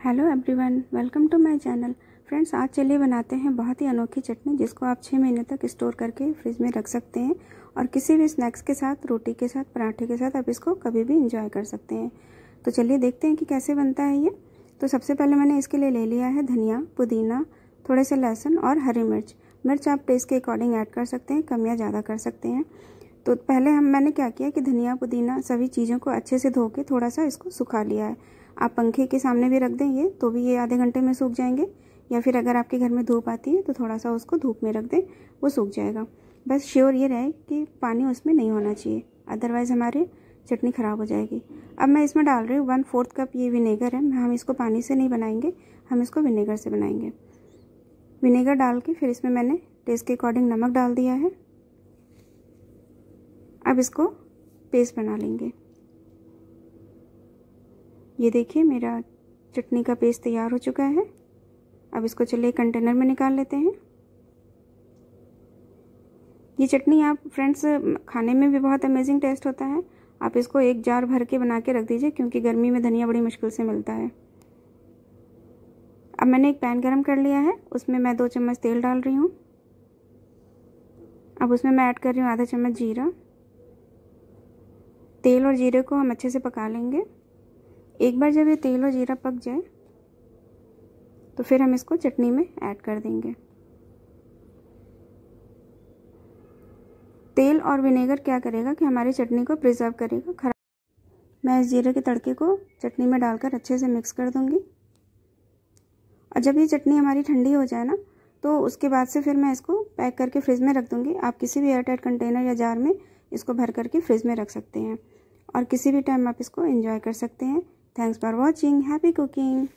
Hello everyone welcome to my channel friends आज चलिए बनाते हैं बहुत ही अनोखी चटनी जिसको आप छः महीने तक स्टोर करके फ्रिज में रख सकते हैं और किसी भी स्नैक्स के साथ, रोटी के साथ, पराठे के साथ आप इसको कभी भी इंजॉय कर सकते हैं। तो चलिए देखते हैं कि कैसे बनता है ये। तो सबसे पहले मैंने इसके लिए ले लिया है धनिया, पुदीना, थोड़े से लहसुन और हरी मिर्च। मिर्च आप टेस्ट के अकॉर्डिंग ऐड कर सकते हैं, कम या ज़्यादा कर सकते हैं। तो पहले हम, मैंने क्या किया कि धनिया, पुदीना सभी चीज़ों को अच्छे से धो के थोड़ा सा इसको सुखा लिया है। आप पंखे के सामने भी रख दें ये तो भी ये आधे घंटे में सूख जाएँगे। या फिर अगर आपके घर में धूप आती है तो थोड़ा सा उसको धूप में रख दें, वो सूख जाएगा। बस श्योर ये रहे कि पानी उसमें नहीं होना चाहिए अदरवाइज़ हमारी चटनी ख़राब हो जाएगी। अब मैं इसमें डाल रही हूँ वन फोर्थ कप ये विनेगर है, हम इसको पानी से नहीं बनाएँगे, हम इसको विनेगर से बनाएँगे। विनेगर डाल के फिर इसमें मैंने टेस्ट के अकॉर्डिंग नमक डाल दिया है। अब इसको पेस्ट बना लेंगे। ये देखिए, मेरा चटनी का पेस्ट तैयार हो चुका है। अब इसको चलिए कंटेनर में निकाल लेते हैं। ये चटनी आप फ्रेंड्स, खाने में भी बहुत अमेजिंग टेस्ट होता है। आप इसको एक जार भर के बना के रख दीजिए, क्योंकि गर्मी में धनिया बड़ी मुश्किल से मिलता है। अब मैंने एक पैन गरम कर लिया है, उसमें मैं दो चम्मच तेल डाल रही हूँ। अब उसमें मैं ऐड कर रही हूँ आधा चम्मच जीरा। तेल और जीरे को हम अच्छे से पका लेंगे। एक बार जब ये तेल और जीरा पक जाए तो फिर हम इसको चटनी में ऐड कर देंगे। तेल और विनेगर क्या करेगा कि हमारी चटनी को प्रिजर्व करेगा? खराब। मैं इस जीरे के तड़के को चटनी में डालकर अच्छे से मिक्स कर दूँगी। और जब ये चटनी हमारी ठंडी हो जाए ना तो उसके बाद से फिर मैं इसको पैक करके फ्रिज में रख दूँगी। आप किसी भी एयरटाइट कंटेनर या जार में इसको भर करके फ्रिज में रख सकते हैं। और किसी भी टाइम आप इसको एंजॉय कर सकते हैं। Thanks for watching. Happy cooking.